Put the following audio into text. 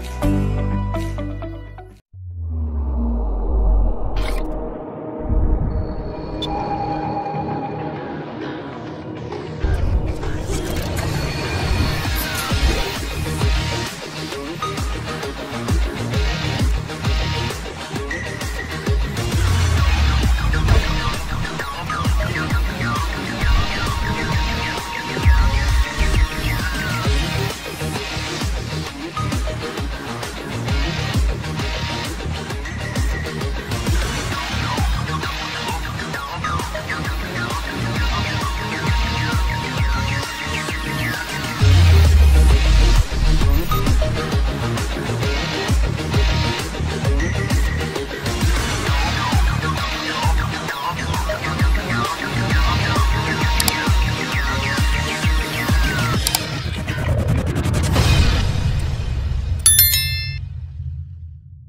Bye.